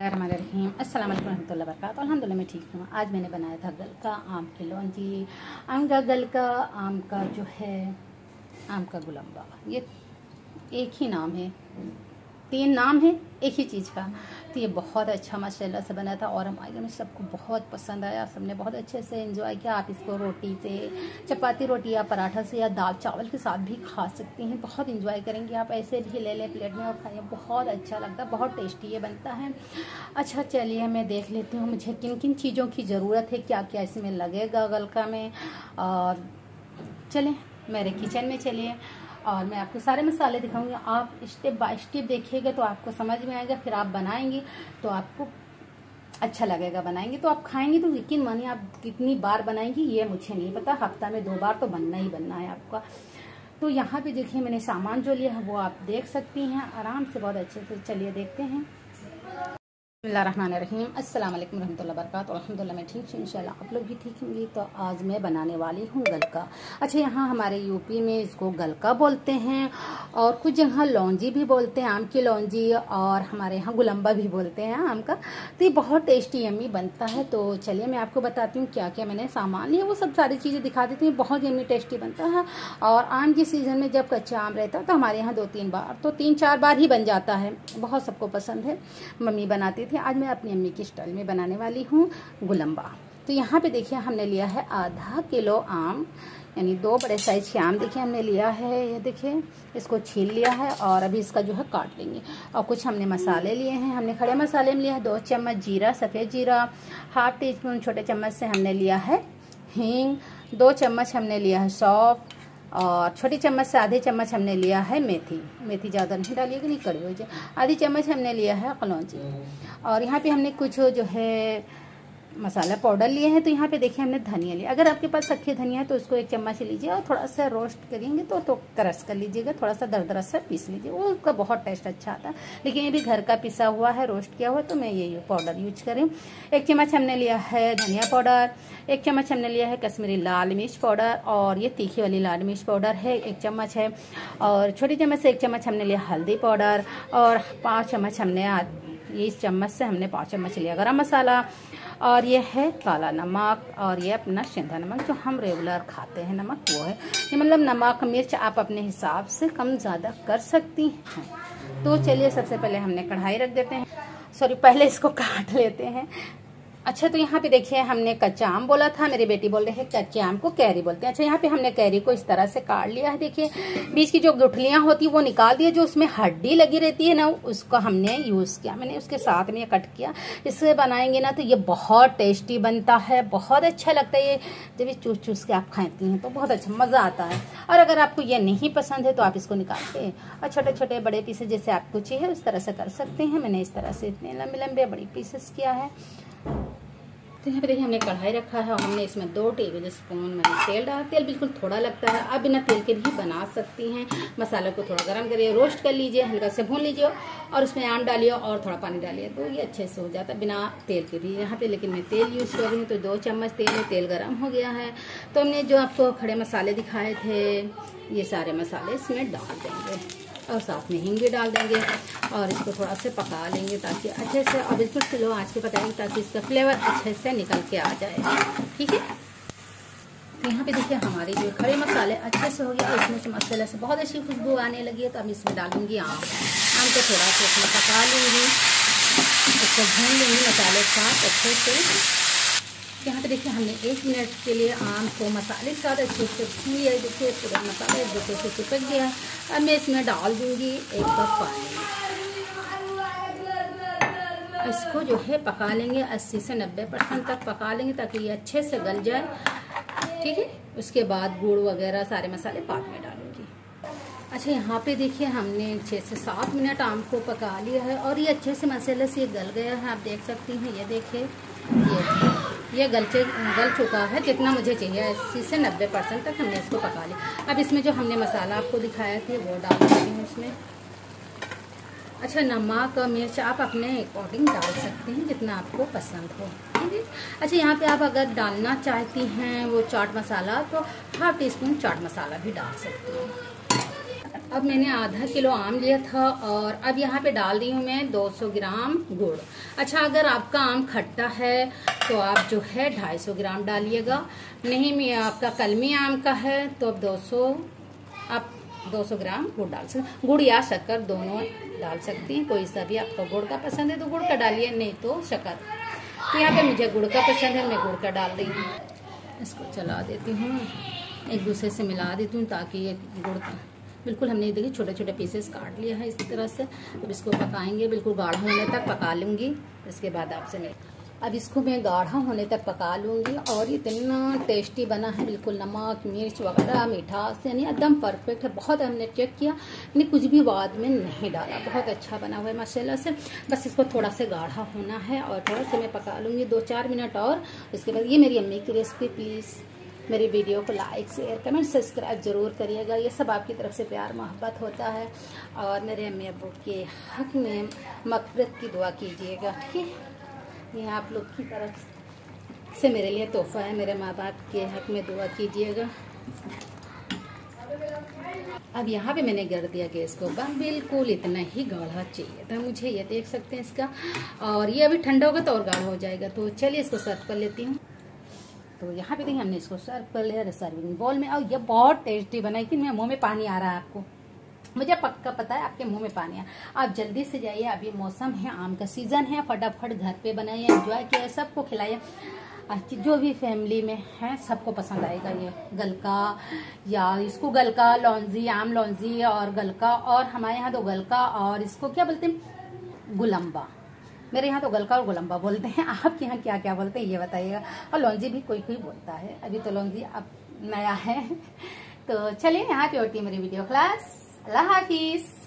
रहीम असल वालेकुम रहमतुल्लाहि अलहमदिल्ला मैं ठीक हूँ। आज मैंने बनाया था गल का आम की लौंजी आम का गल का, आम का जो है, आम का गुलम्बा। ये एक ही नाम है। तीन नाम है एक ही चीज़ का। तो ये बहुत अच्छा माशाल्लाह से बना था और हमारे में सबको बहुत पसंद आया, सबने बहुत अच्छे से एंजॉय किया। आप इसको रोटी से, चपाती रोटी या पराठा से या दाल चावल के साथ भी खा सकती हैं, बहुत इंजॉय करेंगे आप। ऐसे भी ले लें प्लेट में और खाइए बहुत अच्छा लगता है, बहुत टेस्टी ये बनता है। अच्छा चलिए मैं देख लेती हूँ मुझे किन किन चीज़ों की ज़रूरत है क्या क्या इसमें लगेगा गलका में। और चलें। मेरे किचन में चलिए और मैं आपको सारे मसाले दिखाऊँगी। आप स्टेप बाय स्टेप देखिएगा तो आपको समझ में आएगा, फिर आप बनाएँगे तो आपको अच्छा लगेगा। बनाएँगे तो आप खाएँगे तो यकीन मानिए आप कितनी बार बनाएँगी, ये मुझे नहीं पता। हफ़्ता में दो बार तो बनना ही बनना है आपका। तो यहाँ पे देखिए मैंने सामान जो लिया है वो आप देख सकती हैं। आराम से बहुत अच्छे से चलिए देखते हैं। अस्सलाम वालेकुम रहमतुल्लाहि व बरकातहू अल्हम्दुलिल्लाह मैं ठीक हूँ, इंशाल्लाह। आप लोग भी ठीक होंगी? तो आज मैं बनाने वाली हूँ गलका। अच्छा यहाँ हमारे यूपी में इसको गलका बोलते हैं और कुछ जगह लौंजी भी बोलते हैं, आम की लौंजी और हमारे यहाँ गुलम्बा भी बोलते हैं आम का। तो ये बहुत टेस्टी, यम्मी बनता है। तो चलिए मैं आपको बताती हूँ क्या क्या मैंने सामान लिया। वो सब सारी चीज़ें दिखा देती हूँ। बहुत यम्मी टेस्टी बनता है। और आम के सीज़न में जब कच्चा आम रहता है तो हमारे यहाँ दो तीन बार तो तीन चार बार ही बन जाता है। बहुत सबको पसंद है। मम्मी बनाती थी आज मैं अपनी अम्मी की स्टाइल में बनाने वाली हूँ गुलम्बा। तो यहाँ पे देखिए, हमने लिया है आधा किलो आम, यानी दो बड़े साइज़ के आम देखिए हमने लिया है। ये देखिए, इसको छील लिया है और अभी इसका जो है काट लेंगे। और कुछ हमने मसाले लिए हैं। हमने खड़े मसाले में लिया है दो चम्मच जीरा, सफ़ेद जीरा, हाफ़ टी स्पून छोटे चम्मच से हमने लिया है हींग, दो चम्मच हमने लिया है सौफ और छोटी चम्मच से आधे चम्मच हमने लिया है मेथी। मेथी ज़्यादा नहीं डालिएगा नहीं कड़ी हो जाए। आधी चम्मच हमने लिया है कलौची और यहाँ पे हमने कुछ जो है मसाला पाउडर लिए हैं तो यहाँ पे देखिए हमने धनिया लिया। अगर आपके पास सखी धनिया है तो उसको एक चम्मच लीजिए और थोड़ा सा रोस्ट करेंगे तो तो क्रश कर लीजिएगा, थोड़ा सा दर दर सा पीस लीजिए। वो उसका बहुत टेस्ट अच्छा आता है। लेकिन ये भी घर का पिसा हुआ है रोस्ट किया हुआ तो मैं ये पाउडर यूज़ करें एक चम्मच हमने लिया है धनिया पाउडर एक चम्मच हमने लिया है कश्मीरी लाल मिर्च पाउडर और ये तीखी वाली लाल मिर्च पाउडर है, एक चम्मच है। और छोटी चम्मच से एक चम्मच हमने लिया हल्दी पाउडर और पाँच चम्मच हमने ये इस चम्मच से हमने पाँच चम्मच लिया, गरम मसाला और ये है काला नमक और ये अपना सेंधा नमक जो हम रेगुलर खाते हैं, नमक वो है। ये मतलब नमक, मिर्च आप अपने हिसाब से कम ज़्यादा कर सकती हैं। तो चलिए सबसे पहले हमने कढ़ाई रख देते हैं। सॉरी, पहले इसको काट लेते हैं। अच्छा तो यहाँ पे देखिए, हमने कच्चा आम बोला था, मेरी बेटी बोल रही है कच्चे आम को कैरी बोलते हैं। अच्छा यहाँ पे हमने कैरी को इस तरह से काट लिया है, देखिए। बीच की जो गुठलियाँ होती है, वो निकाल दिया जो उसमें हड्डी लगी रहती है ना, उसको हमने यूज़ किया। मैंने उसके साथ में कट किया। इससे बनाएँगे ना तो ये बहुत टेस्टी बनता है, बहुत अच्छा लगता है ये। जब ये चूस चूस के आप खाती हैं तो बहुत अच्छा मज़ा आता है। और अगर आपको ये नहीं पसंद है तो आप इसको निकाल के और छोटे छोटे बड़े पीसेस जैसे आपको चाहिए उस तरह से कर सकते हैं। मैंने इस तरह से इतने लंबे लंबे बड़ी पीसेस किया है। तो यहाँ पे देखिए, हमने कढ़ाई रखा है और हमने इसमें दो टेबल स्पून मैंने तेल डाला। तेल बिल्कुल थोड़ा लगता है। आप बिना तेल के भी बना सकती हैं। मसाला को थोड़ा गर्म करिए, रोस्ट कर लीजिए, हल्का से भून लीजिए और उसमें आम डालिए और थोड़ा पानी डालिए। तो ये अच्छे से हो जाता है बिना तेल के भी। यहाँ पे लेकिन मैं तेल यूज़ कर रही हूँ तो दो चम्मच तेल में तेल गर्म हो गया है। तो हमने जो आपको खड़े मसाले दिखाए थे, ये सारे मसाले इसमें डाल देंगे और साथ में हिंग भी डाल देंगे। और इसको थोड़ा से पका लेंगे ताकि अच्छे से, और बिल्कुल स्लो आँच के पकाएँगे ताकि इसका फ्लेवर अच्छे से निकल के आ जाए। ठीक है? तो यहाँ पे देखिए हमारे जो खड़े मसाले अच्छे से हो गया इसमें से मसाले से बहुत अच्छी खुशबू आने लगी है तो अब इसमें डालूँगी आम। आम को थोड़ा सा इसमें पका लूँगी। इसको भून लूँगी मसाले के साथ अच्छे से। यहाँ पे देखिए हमने एक मिनट के लिए आम को मसाले के साथ अच्छे से भून लिया। देखिए पूरा मसाला एक दूसरे से चिपक गया। अब मैं इसमें डाल दूँगी एक कप पानी। इसको जो है पका लेंगे 80 से 90 परसेंट तक पका लेंगे ताकि ये अच्छे से गल जाए। ठीक है? उसके बाद गुड़ वगैरह सारे मसाले बाद में डालूँगी। अच्छा यहाँ पे देखिए हमने छः से सात मिनट आम को पका लिया है और ये अच्छे से मसाले से गल गया है, आप देख सकती हैं। ये देखिए, ये ये गल गल चुका है जितना मुझे चाहिए, अस्सी से नब्बे परसेंट तक हमने इसको पका लिया। अब इसमें जो हमने मसाला आपको दिखाया था, वो डाल देती हूँ इसमें। अच्छा नमक, मिर्च, आप अपने अकॉर्डिंग डाल सकते हैं जितना आपको पसंद हो, ठीक अच्छा यहाँ पे आप अगर डालना चाहती हैं वो चाट मसाला तो half teaspoon chaat masala भी डाल सकती हैं। अब मैंने आधा किलो आम लिया था और अब यहाँ पे डाल दी हूँ मैं 200 ग्राम गुड़। अच्छा अगर आपका आम खट्टा है तो आप जो है 250 ग्राम डालिएगा। नहीं, मैं, आपका कलमी आम का है तो अब 200 आप 200 ग्राम गुड़ डाल सकते गुड़ या शक्कर दोनों डाल सकती हैं, कोई सा भी आपको गुड़ का पसंद है तो गुड़ का डालिए, नहीं तो शक्कर। तो यहाँ पे मुझे गुड़ का पसंद है, मैं गुड़ का डाल रही हूँ। इसको चला देती हूँ, एक दूसरे से मिला देती हूँ ताकि ये गुड़ का बिल्कुल हमने देखिए छोटे छोटे पीसेस काट लिया है इसी तरह से। अब इसको पकाएँगे, बिल्कुल गाढ़ा होने तक पका लूँगी, इसके बाद आपसे मैं अब इसको मैं गाढ़ा होने तक पका लूँगी और इतना टेस्टी बना है, बिल्कुल नमक, मिर्च वगैरह, मिठास, यानी एकदम परफेक्ट है। बहुत हमने चेक किया, यानी कुछ भी बाद में नहीं डाला। बहुत अच्छा बना हुआ है, माशाल्लाह से। बस इसको थोड़ा सा गाढ़ा होना है और थोड़ा सा मैं पका लूँगी दो चार मिनट और। इसके बाद ये मेरी अम्मी की रेसिपी प्लीज़ मेरी वीडियो को लाइक शेयर कमेंट सब्सक्राइब ज़रूर करिएगा। ये सब आपकी तरफ़ से प्यार, मोहब्बत होता है। और मेरे अम्मी अबू के हक में मकफरत की दुआ कीजिएगा, ठीक है? ये आप लोग की तरफ़ से मेरे लिए तोहफा है। मेरे माँ बाप के हक में दुआ कीजिएगा। अब यहाँ पे मैंने गर दिया गैस को। बस बिल्कुल इतना ही गाढ़ा चाहिए था मुझे। ये देख सकते हैं इसका। और ये अभी ठंडा होगा तो और गाढ़ा हो जाएगा। तो चलिए इसको सर्व कर लेती हूँ। तो यहाँ पे देखिए हमने इसको सर्व कर लिया। सर्विंग बॉल में। और ये बहुत टेस्टी बना कि मेरे मुँह में पानी आ रहा है आपको। मुझे पक्का पता है आपके मुँह में पानी आ आप जल्दी से जाइए अभी मौसम है, आम का सीज़न है, फटाफट घर पे बनाइए एंजॉय किया सबको खिलाइए। जो भी फैमिली में है, सबको पसंद आएगा ये गलका, या इसको गलका लॉन्जी आम लॉन्जी और गलका, और हमारे यहाँ तो गलका और इसको क्या बोलते हैं? गुलम्बा। मेरे यहाँ तो गलका और गुलम्बा बोलते हैं। आपके यहाँ क्या क्या बोलते हैं, ये बताइएगा। और लॉन्जी भी कोई कोई बोलता है। अभी तो लॉन्जी अब नया है। तो चलिए, यहाँ पे होती है मेरी वीडियो क्लास La Hafiz.